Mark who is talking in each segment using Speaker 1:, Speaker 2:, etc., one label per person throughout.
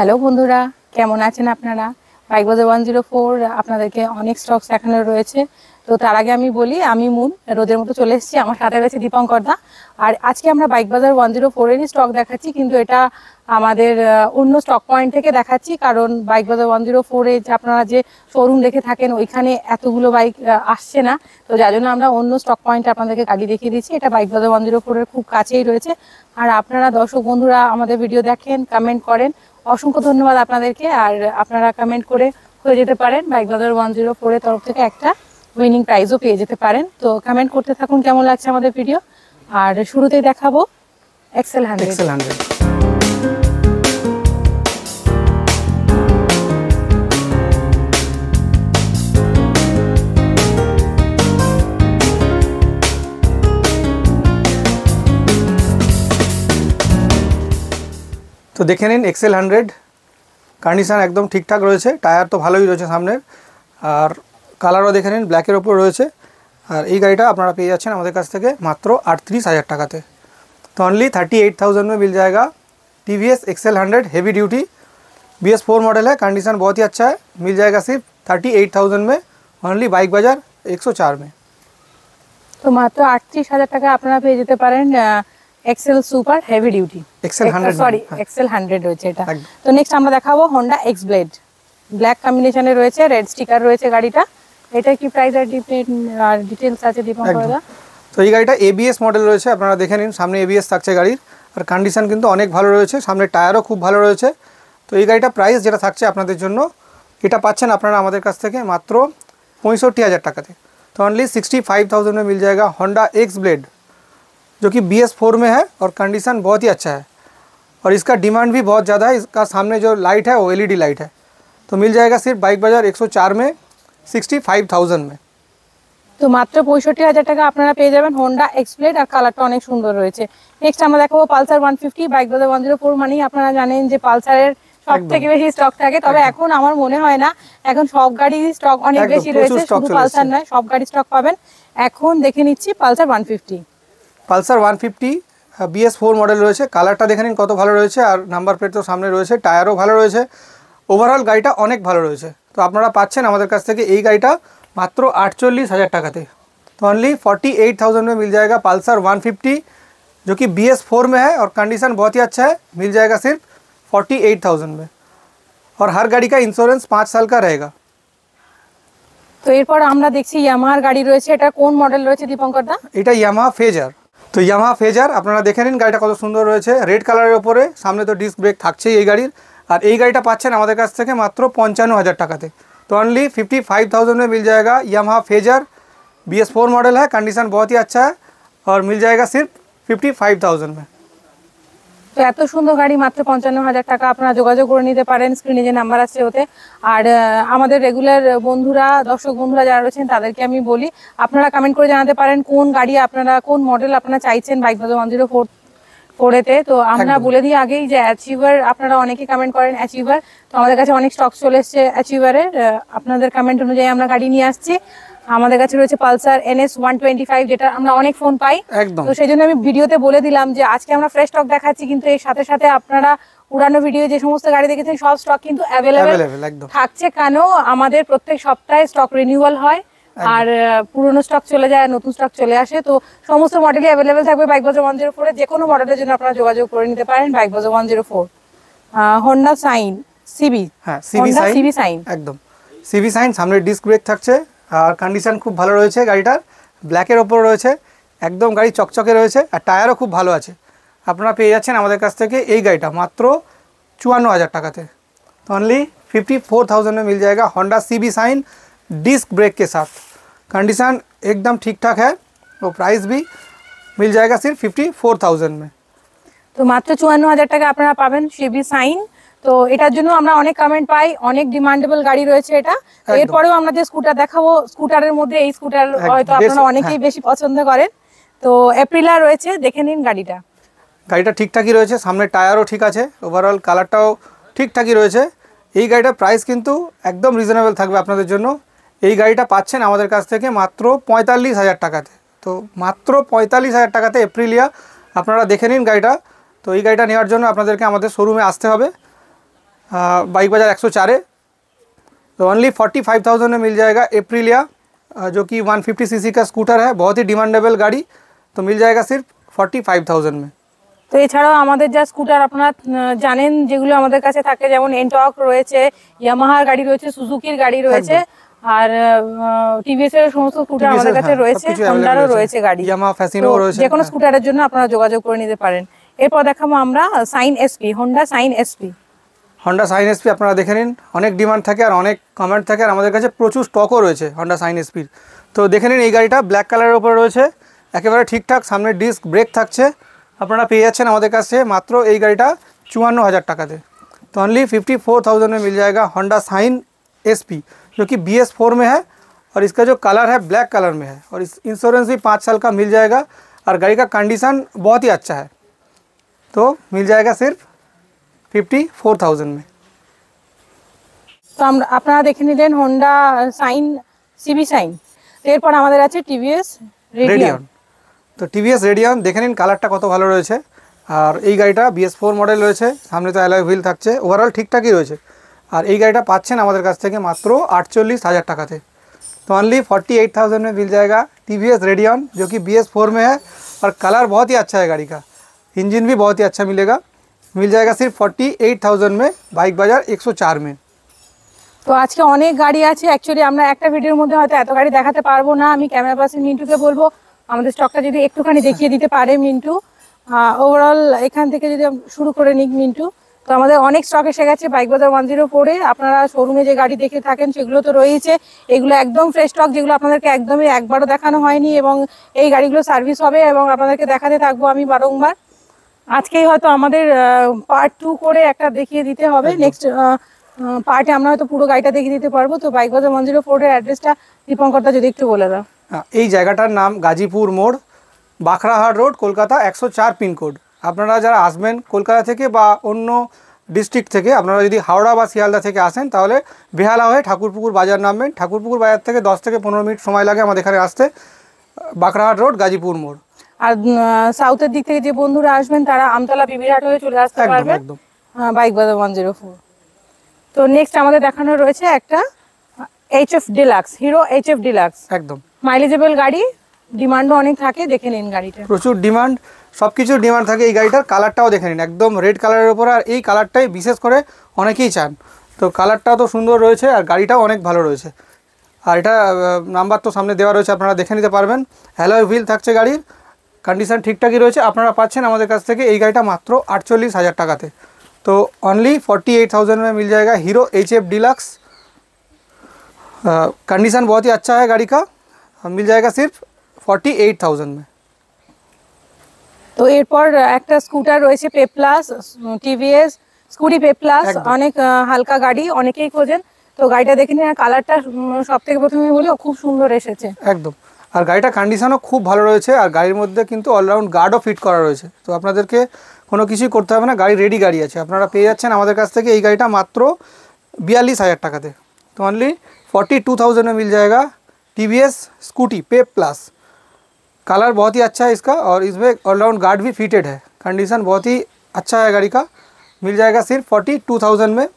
Speaker 1: Hello বন্ধুরা। কেমন আছেন আপনারা? বাইক বাজার ওয়ান জিরো ফোর আপনাদেরকে অনেক স্টকস দেখানো রয়েছে। তো তার আগে আমি বলি, আমি মুন, রোদের মতো চলে এসেছি আমার সাথে রয়েছে দীপঙ্কর দা। আর আজকে আমরা বাইক বাজার ওয়ান জিরো ফোরেরই স্টক দেখাচ্ছি, কিন্তু এটা আমাদের অন্য স্টক পয়েন্ট থেকে দেখাচ্ছি, কারণ বাইক বাজার ওয়ান জিরো ফোরে যে আপনারা যে শোরুম দেখে থাকেন, ওইখানে এতগুলো বাইক আসছে না। তো যার জন্য আমরা অন্য স্টক পয়েন্টে আপনাদেরকে গাড়ি দেখিয়ে দিচ্ছি। এটা বাইক বাজার ওয়ান জিরো ফোরের খুব কাছেই রয়েছে। আর আপনারা দর্শক বন্ধুরা আমাদের ভিডিও দেখেন কমেন্ট করেন অসংখ্য ধন্যবাদ আপনাদেরকে। আর আপনারা কমেন্ট করে হয়ে যেতে পারেন বাইক বাজার ওয়ান জিরো ফোরের তরফ থেকে একটা উইনিং প্রাইজও পেয়ে যেতে পারেন। তো কমেন্ট করতে থাকুন, কেমন লাগছে আমাদের ভিডিও আর শুরুতেই দেখাবো এক্সেল হান্ড্রেড
Speaker 2: এক্সেল হান্ড্রেড তো দেখে নিন এক্সেল হান্ড্রেড কন্ডিশন একদম ঠিকঠাক রয়েছে টায়ার তো ভালোই রয়েছে সামনের আর কালারও দেখে নিন ব্ল্যাকের ওপর রয়েছে আর এই গাড়িটা আপনারা পেয়ে যাচ্ছেন আমাদের কাছ থেকে মাত্র আটত্রিশ হাজার টাকাতে तो ओनली थर्टी एट थाउजेंड में मिल जाएगा T V S XL hundred heavy duty B S four model है कंडीशन बहुत ही अच्छा है मिल जाएगा सिर्फ थर्टी एट थाउजेंड में ओनली बाइक बाजार एक सौ चार में
Speaker 1: তো মাত্র আটত্রিশ হাজার টাকা আপনারা পেয়ে যেতে পারেন XL super heavy duty
Speaker 2: XL 100 sorry
Speaker 1: XL 100 রয়েছে এটা। তো নেক্সট আমরা দেখাবো Honda X Blade ব্ল্যাক কম্বিনেশনে রয়েছে রেড স্টিকার রয়েছে গাড়িটা। এটা কি প্রাইস আর ডিটেইলস আছে দীপঙ্করদা
Speaker 2: তো এই গাড়িটা এবিএস মডেল রয়েছে আপনারা দেখে নিন সামনে এবিএস থাকছে গাড়ির। আর কন্ডিশন কিন্তু অনেক ভালো রয়েছে সামনে টায়ারও খুব ভালো রয়েছে। তো এই গাড়িটা প্রাইস যেটা থাকছে আপনাদের জন্য এটা পাচ্ছেন আপনারা আমাদের কাছ থেকে মাত্র পঁয়ষট্টি হাজার টাকাতে। তো অনলি সিক্সটি ফাইভ থাউজেন্ডে মিল জায়গা হন্ডা এক্স ব্লেড जो कि बी एस फोर में है और कंडीशन बहुत ही अच्छा है और इसका डिमांड भी बहुत ज़्यादा है इसका सामने जो लाइट है वो एलईडी लाइट है तो मिल जाएगा सिर्फ बाइक बाजार 104 में सिक्सटी फाइव थाउजेंड में
Speaker 1: তো মাত্র পঁয়ষট্টি হাজার টাকা আপনারা পেয়ে যাবেন হোন্ডা এক্সপ্লেড আর কালারটা অনেক সুন্দর রয়েছে নেক্সট আমরা দেখাবো পালসার ওয়ান ফিফটি বাইক বাজার ওয়ান জিরো ফোর মানেই আপনারা জানেন যে পালসারের সব
Speaker 2: একদম।
Speaker 1: থেকে বেশি স্টক থাকে তবে এখন আমার মনে হয় না এখন সব গাড়ির স্টক অনেক
Speaker 2: একদম,
Speaker 1: বেশি
Speaker 2: প্রচুর
Speaker 1: রয়েছে
Speaker 2: stock
Speaker 1: শুধু
Speaker 2: চলে
Speaker 1: পালসার
Speaker 2: এসেছে।
Speaker 1: নয় সব গাড়ি স্টক পাবেন এখন দেখে নিচ্ছি Pulsar one fifty
Speaker 2: Pulsar one fifty BS four model রয়েছে কালারটা দেখে নিন কত ভালো রয়েছে আর নাম্বার প্লেট তো সামনে রয়েছে টায়ারও ভালো রয়েছে ওভারঅল গাড়িটা অনেক ভালো রয়েছে তো আপনারা পাচ্ছেন আমাদের কাছ থেকে এই গাড়িটা মাত্র আটচল্লিশ হাজার টাকাতে तो ओनली फोर्टी एट थाउजेंड में मिल जाएगा पल्सर वन फिफ्टी जो कि बी एस फोर में है और कंडीशन बहुत ही अच्छा है मिल जाएगा सिर्फ फोर्टी एट थाउजेंड में और हर गाड़ी का इंश्योरेंस पाँच साल का रहेगा
Speaker 1: তো এরপর আমরা দেখছি ইয়ামাহার গাড়ি রয়েছে এটা কোন মডেল রয়েছে দীপঙ্কর দা
Speaker 2: এটা ইয়ামাহা ফেজার তো ইয়ামাহা ফেজার আপনারা দেখে নিন গাড়িটা কত সুন্দর রয়েছে রেড কালারের ওপরে সামনে তো ডিস্ক ব্রেক থাকছেই এই গাড়ির আর এই গাড়িটা পাচ্ছেন আমাদের কাছ থেকে মাত্র পঞ্চান্ন হাজার টাকাতে তো অনলি फिफ्टी फाइव थाउजेंड में मिल जाएगा Yamaha Fazer B S four model है कंडीशन बहुत ही अच्छा है और मिल जाएगा सिर्फ फिफ्टी फाइव थाउजेंड में
Speaker 1: তো এত সুন্দর গাড়ি মাত্র পঞ্চান্ন হাজার টাকা। আপনারা যোগাযোগ করে নিতে পারেন স্ক্রিনে যে নাম্বার আছে ওতে। আর আমাদের রেগুলার বন্ধুরা দর্শক বন্ধুরা যারা রয়েছেন তাদেরকে আমি বলি আপনারা কমেন্ট করে জানাতে পারেন কোন গাড়ি আপনারা কোন মডেল আপনারা চাইছেন বাইক বাজার ওয়ান জিরো ফোর ফোরেতে তো আমরা বলে দিই আগেই যে অ্যাচিভার আপনারা অনেকেই কমেন্ট করেন অ্যাচিভার তো আমাদের কাছে অনেক স্টক চলে এসছে অ্যাচিভারের আপনাদের কমেন্ট অনুযায়ী আমরা গাড়ি নিয়ে আসছি। আমাদের কাছে রয়েছে Pulsar NS one twenty five যেটা আমরা অনেক ফোন পাই। তো সেই জন্য আমি ভিডিওতে বলে দিলাম যে আজকে আমরা ফ্রেশ স্টক দেখাচ্ছি কিন্তু এর সাথে সাথে আপনারা পুরানো ভিডিও যে সমস্ত গাড়ি দেখেছেন সব স্টক কিন্তু অ্যাভেলেবেল থাকছে কেন? আমাদের প্রত্যেক সপ্তাহে স্টক রিনিউয়াল হয়। আর পুরনো স্টক চলে যায় নতুন স্টক চলে আসে। তো সমস্ত মডেলই অ্যাভেলেবেল থাকবে বাইক বাজার ওয়ান জিরো ফোরে যে কোনো মডেলের জন্য আপনারা যোগাযোগ করে নিতে পারেন bike Bazaar one zero four Honda Shine CB
Speaker 2: হ্যাঁ সিবি সাইন একদম। সিবি সাইন সামনে ডিস্ক ব্রেক থাকছে। আর কন্ডিশন খুব ভালো রয়েছে গাড়িটার ব্ল্যাকের ওপর রয়েছে একদম গাড়ি চকচকে রয়েছে আর টায়ারও খুব ভালো আছে আপনারা পেয়ে যাচ্ছেন আমাদের কাছ থেকে এই গাড়িটা মাত্র चुवान्न हज़ार टका थे तो ओनली फिफ्टी फोर थाउजेंड में मिल जाएगा Honda C B Shine disc brake के साथ कंडीशन एकदम ठीक ठाक है और प्राइस भी मिल जाएगा सिर्फ फिफ्टी फोर थाउजेंड में
Speaker 1: তো মাত্র চুয়ান্ন হাজার টাকা আপনারা পাবেন সিবি সাইন তো এটার জন্য আমরা অনেক কমেন্ট পাই অনেক ডিমান্ডেবল গাড়ি রয়েছে এটা। এরপরেও আমরা যে স্কুটার দেখাবো স্কুটারের মধ্যে এই স্কুটার হয়তো আপনারা অনেকেই
Speaker 2: হ্যাঁ।
Speaker 1: বেশি পছন্দ করেন। তো এপ্রিলা রয়েছে দেখে নিন গাড়িটা।
Speaker 2: গাড়িটা ঠিকঠাকই রয়েছে সামনে টায়ারও ঠিক আছে। ওভারঅল কালারটাও ঠিকঠাকই রয়েছে। এই গাড়িটার প্রাইস কিন্তু একদম রিজনেবল থাকবে আপনাদের জন্য। এই গাড়িটা পাচ্ছেন আমাদের কাছ থেকে মাত্র পঁয়তাল্লিশ হাজার টাকাতে। তো মাত্র পঁয়তাল্লিশ হাজার টাকাতে এপ্রিলিয়া আপনারা দেখে নিন গাড়িটা। তো এই গাড়িটা নেওয়ার জন্য আপনাদেরকে আমাদের শোরুমে আসতে হবে। बाइक बाजार एक सौ चार तो ओनली फोर्टी फाइव थाउजेंड में मिल जाएगा एप्रिलिया अ, जो कि वन फिफ्टी सी सी का स्कूटर है बहुत ही डिमांडेबल गाड़ी तो मिल जाएगा सिर्फ फोर्टी फाइव थाउजेंड में
Speaker 1: তো এছাড়াও আমাদের যা স্কুটার আপনারা আহ, জানেন যেগুলো আমাদের কাছে থাকে যেমন এনটক রয়েছে ইয়ামাহার গাড়ি রয়েছে সুজুকির গাড়ি রয়েছে আর টিভিএস এর সমস্ত স্কুটার
Speaker 2: TVS
Speaker 1: আমাদের
Speaker 2: এর,
Speaker 1: কাছে
Speaker 2: হ্যাঁ,
Speaker 1: রয়েছে
Speaker 2: সবকিছু available
Speaker 1: হন্ডারও
Speaker 2: রয়েছে।
Speaker 1: রয়েছে গাড়ি
Speaker 2: Yamaha Fasino
Speaker 1: তো
Speaker 2: রয়েছে,
Speaker 1: যে কোনো
Speaker 2: হ্যাঁ।
Speaker 1: স্কুটারের জন্য আপনারা যোগাযোগ করে নিতে পারেন এরপর দেখাবো আমরা Shine SP Honda Shine SP
Speaker 2: Honda sign SP আপনারা দেখে নিন অনেক ডিমান্ড থাকে আর অনেক কমেন্ট থাকে আর আমাদের কাছে প্রচুর স্টকও রয়েছে হন্ডা সাইন এসপির তো দেখে নিন এই গাড়িটা ব্ল্যাক কালারের উপরে রয়েছে একেবারে ঠিকঠাক সামনে ডিস্ক ব্রেক থাকছে আপনারা পেয়ে যাচ্ছেন আমাদের কাছে মাত্র এই গাড়িটা चुवान्न हज़ार टका दे तो ओनली फिफ्टी फोर थाउजेंड में मिल जाएगा होंडा साइन एस पी जो कि बी एस फोर में है और इसका जो कलर है ब्लैक कलर में है और इस इंश्योरेंस भी पाँच साल का मिल जाएगा और गाड़ी का कंडीशन बहुत ही अच्छा है तो मिल जाएगा सिर्फ फिफ्टी फोर थाउजेंड में
Speaker 1: তো আমরা আপনারা দেখে নিলেন হোন্ডা সাইন সিবি সাইন এরপর আমাদের আছে টিভিএস রেডিয়ন
Speaker 2: রেডিয়ন তো টিভিএস রেডিয়ন দেখে নিন কালারটা কত ভালো রয়েছে আর এই গাড়িটা বিএস ফোর মডেল রয়েছে সামনে তো অ্যালয় হুইল থাকছে ওভারঅল ঠিকঠাকই রয়েছে আর এই গাড়িটা পাচ্ছেন আমাদের কাছ থেকে মাত্র আটচল্লিশ হাজার টাকাতে तो ओनली फोर्टी एट थाउजेंड में मिल जाएगा टी वी एस रेडियन जो कि बी एस फोर में है और कलर बहुत ही अच्छा है गाड़ी का इंजन भी बहुत ही अच्छा मिलेगा मिल जाएगा सिर्फ फोर्टी एट थाउजेंड में बाइक बाजार एक सौ चार में
Speaker 1: তো আজকে অনেক গাড়ি আছে অ্যাকচুয়ালি আমরা একটা ভিডিওর মধ্যে হয়তো এত গাড়ি দেখাতে পারবো না আমি ক্যামেরা পার্সন মিন্টুকে বলবো আমাদের স্টকটা যদি একটুখানি দেখিয়ে দিতে পারে মিন্টু ওভারঅল এখান থেকে যদি আম- শুরু করে নিক মিন্টু তো আমাদের অনেক স্টক এসে গেছে বাইক বাজার ওয়ান জিরো ফোরে আপনারা শোরুমে যে গাড়ি দেখে থাকেন সেগুলো তো রয়েছে এগুলো একদম ফ্রেশ স্টক যেগুলো আপনাদেরকে একদমই একবারও দেখানো হয়নি এবং এই গাড়িগুলো সার্ভিস হবে এবং আপনাদেরকে দেখাতে থাকবো আমি বারংবার আজকেই হয়তো আমাদের পার্ট টু করে একটা দেখিয়ে দিতে হবে। নেক্সট পার্টে আমরা হয়তো পুরো গাড়িটা দেখিয়ে দিতে পারব। তো বাইক বাজার ওয়ান জিরো ফোরের অ্যাড্রেসটা দীপঙ্করটা যদি একটু বলে দাও।
Speaker 2: হ্যাঁ, এই জায়গাটার নাম গাজীপুর মোড় বাখরাহাট রোড কলকাতা একশো চার পিনকোড। আপনারা যারা আসবেন কলকাতা থেকে বা অন্য ডিস্ট্রিক্ট থেকে আপনারা যদি হাওড়া বা শিয়ালদা থেকে আসেন তাহলে বেহালা হয়ে ঠাকুরপুকুর বাজার নামবেন। ঠাকুরপুকুর বাজার থেকে দশ থেকে পনেরো মিনিট সময় লাগে আমাদের এখানে আসতে। বাখরাহাট রোড গাজীপুর মোড়।
Speaker 1: আর সাউথের দিক থেকে যে বন্ধুরা আসবেন তারা আমতলা বিবিরহাট হয়ে চলে আসতে
Speaker 2: একদম
Speaker 1: পারবেন। Bike Bazaar one zero four তো নেক্সট আমাদের দেখানো রয়েছে একটা H F deluxe Hero H F deluxe
Speaker 2: একদম।
Speaker 1: মাইলেজেবল গাড়ি ডিমান্ডও অনেক থাকে দেখে নিন গাড়িটা।
Speaker 2: প্রচুর ডিমান্ড সব কিছুর ডিমান্ড থাকে এই গাড়িটার কালারটাও দেখে নিন। একদম রেড কালারের উপরে আর এই কালারটাই বিশেষ করে অনেকেই চান। তো কালারটাও তো সুন্দর রয়েছে আর গাড়িটাও অনেক ভালো রয়েছে। আর এটা নাম্বার তো সামনে দেওয়া রয়েছে আপনারা দেখে নিতে পারবেন। হ্যালো হুইল থাকছে গাড়ির। কন্ডিশন ঠিকঠাকই রয়েছে আপনারা পাচ্ছেন আমাদের কাছ থেকে এই গাড়িটা মাত্র আটচল্লিশ হাজার টাকাতে তো অনলি फोर्टी एट थाउजेंड में मिल जाएगा Hero H F Deluxe condition बहुत ही अच्छा है गाड़ी का मिल जाएगा सिर्फ फोर्टी एट थाउजेंड में
Speaker 1: তো এরপর একটা স্কুটার রয়েছে Pep plus TVS Scooty Pep plus
Speaker 2: একদম।
Speaker 1: অনেক আহ, হালকা গাড়ি অনেকেই খোঁজেন তো গাড়িটা দেখে নিন কালারটা সব থেকে প্রথমে বলি ও খুব সুন্দর এসেছে
Speaker 2: একদম আর গাড়িটা কন্ডিশনও খুব ভালো রয়েছে আর গাড়ির মধ্যে কিন্তু অলরাউন্ড গার্ডও ফিট করা রয়েছে তো আপনাদেরকে কোনো কিছুই করতে হবে না গাড়ি রেডি গাড়ি আছে আপনারা পেয়ে যাচ্ছেন আমাদের কাছ থেকে এই গাড়িটা মাত্র বিয়াল্লিশ হাজার টাকাতে তো অনলি फोर्टी टू थाउजेंड में मिल जाएगा T V S Scooty Pep plus colour बहुत ही अच्छा है इसका और इसमें ऑलराउंड गार्ड भी फिटेड है कंडीशन बहुत ही अच्छा है गाड़ी का मिल जाएगा सिर्फ फोर्टी टू थाउजेंड में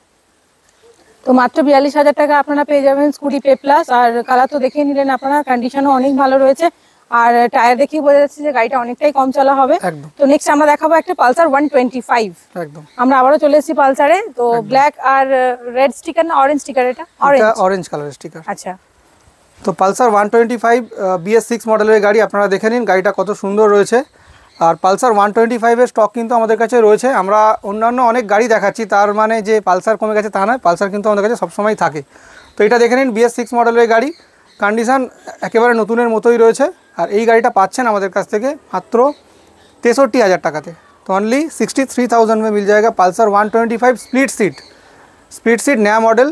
Speaker 1: তো মাত্র বিয়াল্লিশ হাজার টাকা আপনারা পেয়ে যাবেন স্কুটি পে প্লাস আর কালার তো দেখে নিলেন আপনারা কন্ডিশনও অনেক ভালো রয়েছে। আর টায়ার দেখেই বোঝা যাচ্ছে যে গাড়িটা অনেকটাই কম চলা হবে। তো নেক্সট আমরা দেখাবো একটা পালসার ওয়ান টোয়েন্টি ফাইভ
Speaker 2: একদম।
Speaker 1: আমরা আবারও চলে এসেছি পালসারে তো ব্ল্যাক আর রেড স্টিকার না অরেঞ্জ স্টিকার এটা? অরেঞ্জ
Speaker 2: এটা অরেঞ্জ কালার স্টিকার
Speaker 1: আচ্ছা।
Speaker 2: তো Pulsar one twenty five BS six মডেলের গাড়ি আপনারা দেখে নিন গাড়িটা কত সুন্দর রয়েছে। আর পালসার ওয়ান টোয়েন্টি ফাইভের স্টক কিন্তু আমাদের কাছে রয়েছে আমরা অন্যান্য অনেক গাড়ি দেখাচ্ছি তার মানে যে পালসার কমে গেছে তা নয় পালসার কিন্তু আমাদের কাছে সবসময় থাকে তো এটা দেখে নিন বিএস সিক্স মডেলের গাড়ি কন্ডিশান একেবারে নতুনের মতোই রয়েছে আর এই গাড়িটা পাচ্ছেন আমাদের কাছ থেকে মাত্র তেষট্টি হাজার টাকাতে তো অনলি सिक्सटी थ्री थाउजेंड में मिल जाएगा Pulsar one twenty five split seat split seat नया मॉडल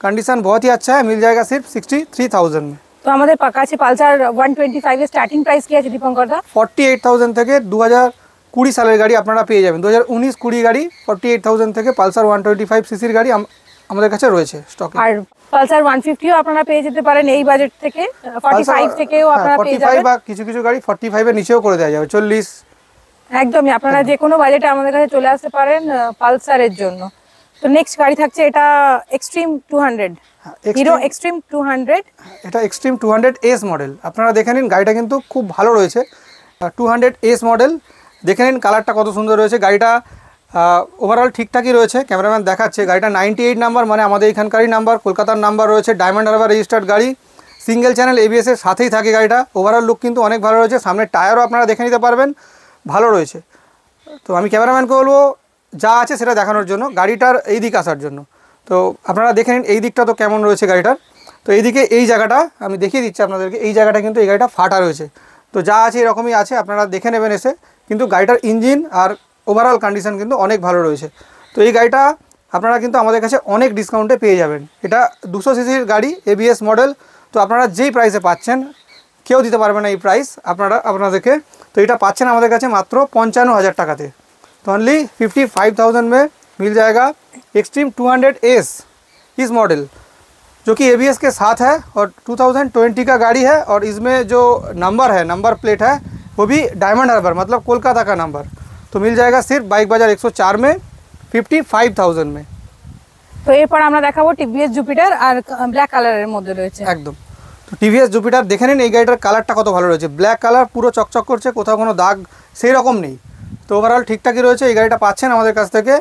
Speaker 2: कंडीशन बहुत ही अच्छा है मिल जाएगा सिर्फ सिक्सटी थ्री थाउजेंड में
Speaker 1: তো আমাদের পা- কাছে পালসার ওয়ান টোয়েন্টি ফাইভের স্টার্টিং প্রাইস কি আছে দীপঙ্কর দা?
Speaker 2: ফর্টি এইট থাউজেন্ড থেকে দু হাজার কুড়ি সালের গাড়ি আপনারা পেয়ে যাবেন। দু হাজার উনিশ কুড়ি গাড়ি ফর্টি এইট থাউজেন্ড থেকে পালসার ওয়ান টোয়েন্টি ফাইভ সিসির গাড়ি আমাদের কাছে রয়েছে স্টকে
Speaker 1: আর পালসার ওয়ান ফিফটিও আপনারা পেয়ে যেতে পারেন এই বাজেট থেকে ফর্টি ফাইভ থেকেও আপনারা
Speaker 2: ফর্টি
Speaker 1: পেয়ে যাবেন।
Speaker 2: বা কিছু কিছু গাড়ি ফর্টি ফাইভের নিচেও করে দেওয়া যাবে চল্লিশ।
Speaker 1: একদমই আপনারা যে কোনো বাজেটে আমাদের কাছে চলে আসতে পারেন পালসারের জন্য। তো নেক্সট গাড়ি থাকছে এটা Xtreme two hundred
Speaker 2: Extreme-
Speaker 1: Hero Xtreme two hundred
Speaker 2: এটা Xtreme two hundred S model আপনারা দেখে নিন গাড়িটা কিন্তু খুব ভালো রয়েছে। টু হান্ড্রেড এস মডেল দেখে নিন কালারটা কত সুন্দর রয়েছে। গাড়িটা ওভারঅল ঠিকঠাকই রয়েছে। ক্যামেরাম্যান দেখাচ্ছে গাড়িটা নাইনটি এইট নাম্বার মানে আমাদের এখানকারই নাম্বার কলকাতার নাম্বার রয়েছে। ডায়মন্ড হারবার রেজিস্টার্ড গাড়ি। সিঙ্গেল চ্যানেল এবিএস এর সাথেই থাকে গাড়িটা। ওভারঅল লুক কিন্তু অনেক ভালো রয়েছে। সামনের টায়ারও আপনারা দেখে নিতে পারবেন। ভালো রয়েছে। তো আমি ক্যামেরাম্যানকে বলব যা আছে সেটা দেখানোর জন্য, গাড়িটার এই দিক আসার জন্য। তো আপনারা দেখে নিন এই দিকটা তো কেমন রয়েছে গাড়িটার। তো এইদিকে এই জায়গাটা, আমি দেখিয়ে দিচ্ছি আপনাদেরকে, এই জায়গাটা কিন্তু এই গাড়িটা ফাটা রয়েছে। তো যা আছে এরকমই আছে, আপনারা দেখে নেবেন এসে। কিন্তু গাড়িটার ইঞ্জিন আর ওভারঅল কন্ডিশন কিন্তু অনেক ভালো রয়েছে। তো এই গাড়িটা আপনারা কিন্তু আমাদের কাছে অনেক ডিসকাউন্টে পেয়ে যাবেন। এটা দুশো সিসির গাড়ি এবিএস মডেল তো আপনারা যেই প্রাইসে পাচ্ছেন, কেউ দিতে পারবে না এই প্রাইস আপনারা, আপনাদেরকে, তো এটা পাচ্ছেন আমাদের কাছে মাত্র পঞ্চান্ন হাজার টাকাতে। तो ओनली फिफ्टी फाइव थाउजेंड में मिल जाएगा एक्सट्रीम टू हंड्रेड एस इस मॉडल जो कि ए के साथ है और 2020 का गाड़ी है और इसमें जो नंबर है नंबर प्लेट है वो भी डायमंड हार्बर मतलब कोलकाता का नंबर तो मिल जाएगा सिर्फ बाइक बाजार 104 में 55,000 में
Speaker 1: তো এরপর আমরা দেখাবো টিভিএস জুপিটার আর ব্ল্যাক কালারের মধ্যে রয়েছে
Speaker 2: একদম তো টিভিএস জুপিটার দেখে নিন এই গাড়িটার কালারটা কত ভালো রয়েছে ব্ল্যাক কালার পুরো চকচক করছে কোথাও কোনো দাগ সেই রকম নেই তো ওভারঅল ঠিকঠাকই রয়েছে এই গাড়িটা পাচ্ছেন আমাদের কাছ থেকে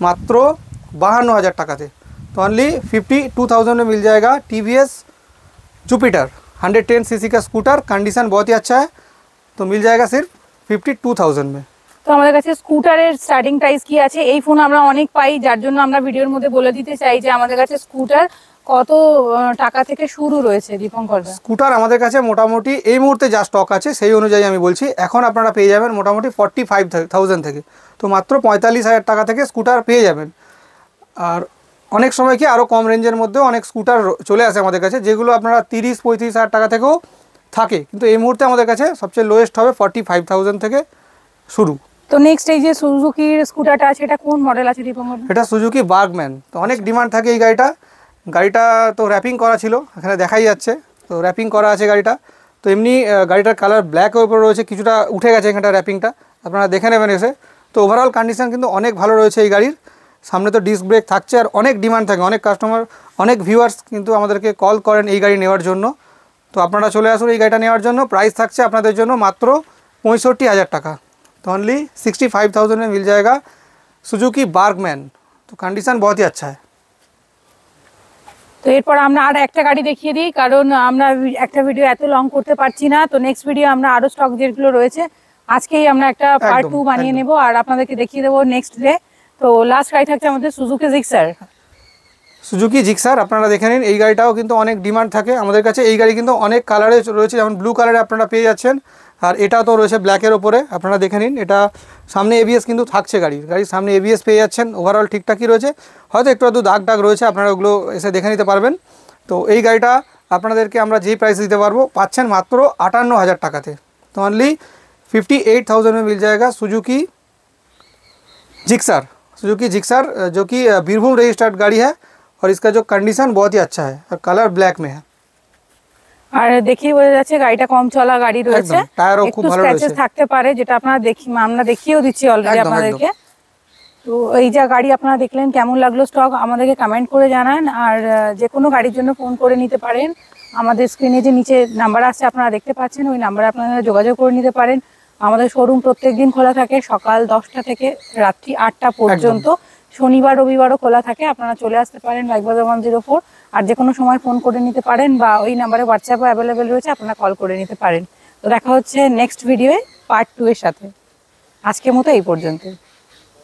Speaker 2: মাত্র বাহান্ন হাজার টাকাতে তো অনলি फिफ्टी टू थाउजेंड में मिल जाएगा T V S Jupiter hundred ten C C का स्कूटर कंडीशन बहुत ही अच्छा है तो मिल जाएगा सिर्फ फिफ्टी टू थाउजेंड में
Speaker 1: তো আমাদের কাছে স্কুটারের স্টার্টিং প্রাইস কি আছে এই ফোন আমরা অনেক পাই যার জন্য আমরা ভিডিওর মধ্যে বলে দিতে চাই যে আমাদের কাছে স্কুটার কত টাকা থেকে শুরু রয়েছে দীপঙ্কর
Speaker 2: স্কুটার আমাদের কাছে মোটামুটি এই মুহূর্তে যা স্টক আছে সেই অনুযায়ী আমি বলছি এখন আপনারা পেয়ে যাবেন মোটামুটি ফর্টি ফাইভ থাউজেন্ড থেকে। তো মাত্র পঁয়তাল্লিশ হাজার টাকা থেকে স্কুটার পেয়ে যাবেন। আর অনেক সময় কি আরও কম রেঞ্জের মধ্যেও অনেক স্কুটার চলে আসে আমাদের কাছে যেগুলো আপনারা তিরিশ পঁয়ত্রিশ হাজার টাকা থেকেও থাকে। কিন্তু এই মুহূর্তে আমাদের কাছে সবচেয়ে লোয়েস্ট হবে ফর্টি ফাইভ থাউজেন্ড থেকে শুরু।
Speaker 1: তো নেক্সট এই যে সুজুকির স্কুটারটা আছে এটা কোন মডেল আছে দীপঙ্কর?
Speaker 2: এটা সুজুকি বার্গম্যান তো অনেক ডিমান্ড থাকে এই গাড়িটা। গাড়িটা তো র্যাপিং করা ছিল এখানে দেখাই যাচ্ছে তো র্যাপিং করা আছে গাড়িটা তো এমনি আহ, গাড়িটার কালার ব্ল্যাকের উপর রয়েছে কিছুটা উঠে গেছে এখানটা র্যাপিংটা আপনারা দেখে নেবেন এসে তো ওভারঅল কন্ডিশন কিন্তু অনেক ভালো রয়েছে এই গাড়ির সামনে তো ডিস্ক ব্রেক থাকছে আর অনেক ডিমান্ড থাকে অনেক কাস্টমার অনেক ভিউয়ার্স কিন্তু আমাদেরকে কল করেন এই গাড়ি নেওয়ার জন্য তো আপনারা চলে আসুন এই গাড়িটা নেওয়ার জন্য প্রাইস থাকছে আপনাদের জন্য মাত্র পঁয়ষট্টি হাজার টাকা तो ओनली सिक्सटी फाइव थाउजेंड में मिल जाएगा सुजुकी बार्गमैन तो कंडीशन बहुत ही अच्छा है
Speaker 1: তো এরপর আমরা আর একটা গাড়ি দেখিয়ে দিই কারণ আমরা একটা ভিডিও এত লং করতে পারছি না। তো নেক্সট ভিডিও আমরা আরও স্টক যেগুলো রয়েছে আজকেই আমরা একটা পার্ট টু বানিয়ে। নেব আর আপনাদেরকে দেখিয়ে দেবো নেক্সট ডে তো লাস্ট গাড়ি থাকছে আমাদের সুজুকি জিক্সার
Speaker 2: সুজুকি জিক্সার আপনারা দেখে নিন এই গাড়িটাও কিন্তু অনেক ডিমান্ড থাকে। আমাদের কাছে এই গাড়ি কিন্তু অনেক কালারে রয়েছে যেমন ব্লু কালারে আপনারা পেয়ে যাচ্ছেন। আর এটাও তো রয়েছে ব্ল্যাকের ওপরে আপনারা দেখে নিন এটা সামনে এবিএস কিন্তু থাকছে গাড়ির গাড়ির সামনে এবিএস পেয়ে যাচ্ছেন ওভারঅল ঠিকঠাকই রয়েছে হয়তো একটু আধটু দাগ দাগ রয়েছে আপনারা ওগুলো এসে দেখে নিতে পারবেন তো এই গাড়িটা আপনাদেরকে আমরা যেই প্রাইস দিতে পারবো পাচ্ছেন মাত্র আটান্ন হাজার টাকাতে তো অনলি फिफ्टी एट थाउजेंड में मिल जाएगा सुजुकी जिक्सर सुजुकी जिक्सर जो कि अ, बीरभूम रजिस्टर्ड गाड़ी है और इसका जो कंडीशन बहुत ही अच्छा है और कलर ब्लैक में है
Speaker 1: আর দেখেই বোঝা যাচ্ছে গাড়িটা কম চলা গাড়ি রয়েছে। একটু স্ক্র্যাচেস থাকতে পারে যেটা আপনারা দেখি আমরা দেখিয়েও দিচ্ছি অলরেডি আপনাদেরকে। তো এই যা গাড়ি আপনারা দেখলেন কেমন লাগল স্টক আমাদেরকে কমেন্ট করে জানান। আর যে কোনো গাড়ির জন্য ফোন করে নিতে পারেন। আমাদের স্ক্রিনে যে নিচে নাম্বার আছে আপনারা দেখতে পাচ্ছেন ওই নাম্বারে আপনারা যোগাযোগ করে নিতে পারেন। আমাদের শোরুম প্রত্যেক দিন খোলা থাকে সকাল দশটা থেকে রাত্রি আটটা পর্যন্ত। শনিবার রবিবারও খোলা থাকে আপনারা চলে আসতে পারেন বাইক বাজার ওয়ান জিরো ফোর আর যে কোনো সময় ফোন করে নিতে পারেন বা ওই নাম্বারে হোয়াটসঅ্যাপও অ্যাভেলেবেল রয়েছে, আপনারা কল করে নিতে পারেন। তো দেখা হচ্ছে নেক্সট ভিডিওয়ে পার্ট টু এর সাথে। আজকের মতো এই পর্যন্ত